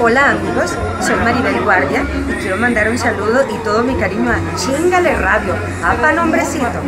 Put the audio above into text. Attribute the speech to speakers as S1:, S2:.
S1: Hola amigos, soy Maribel Guardia y quiero mandar un saludo y todo mi cariño a Chingale Radio. ¡Apa nombrecito!